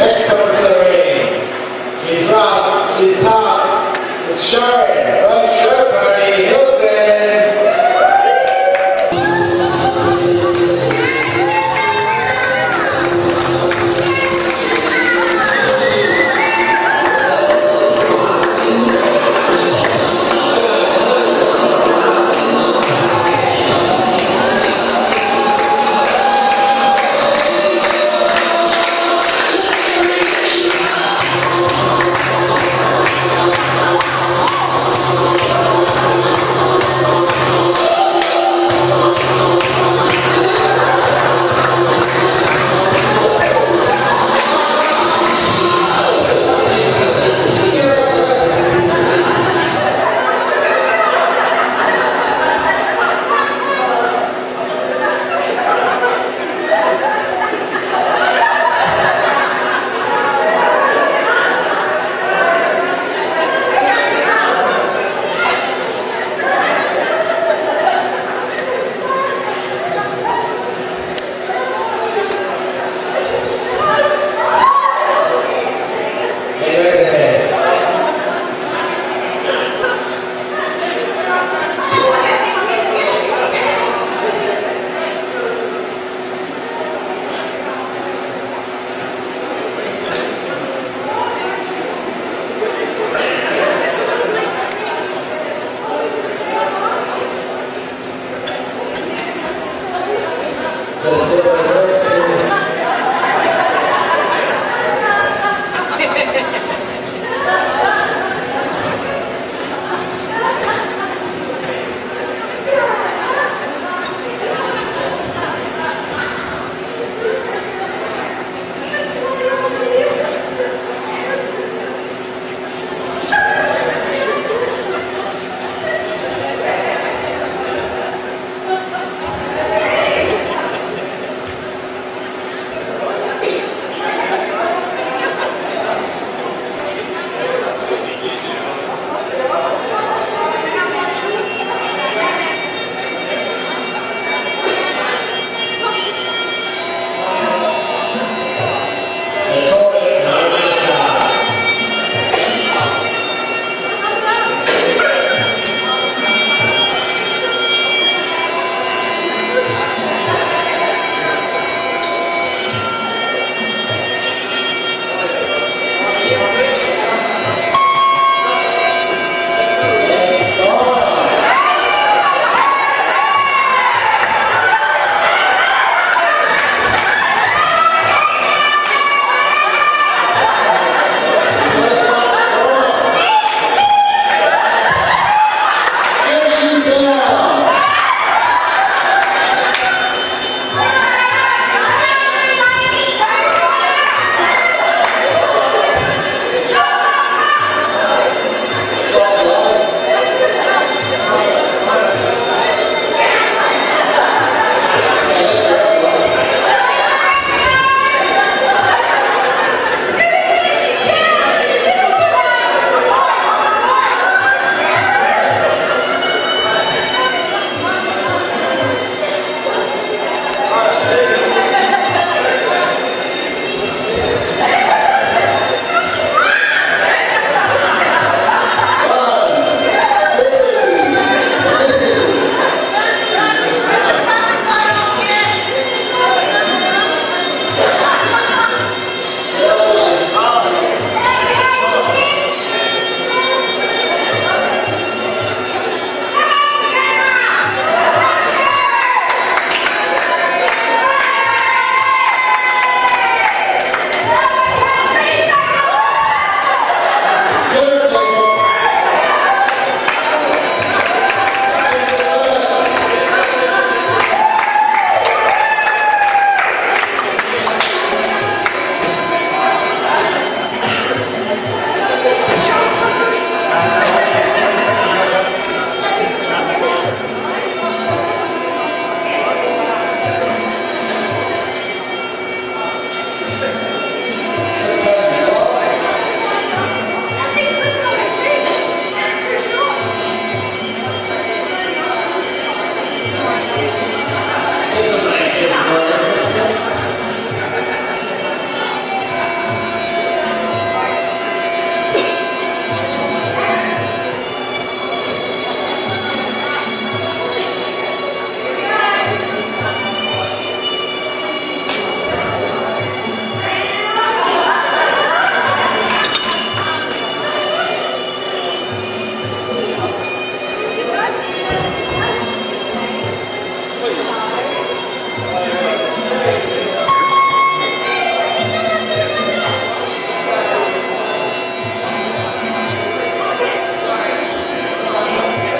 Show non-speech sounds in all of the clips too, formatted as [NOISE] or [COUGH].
Next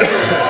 Yeah. [LAUGHS]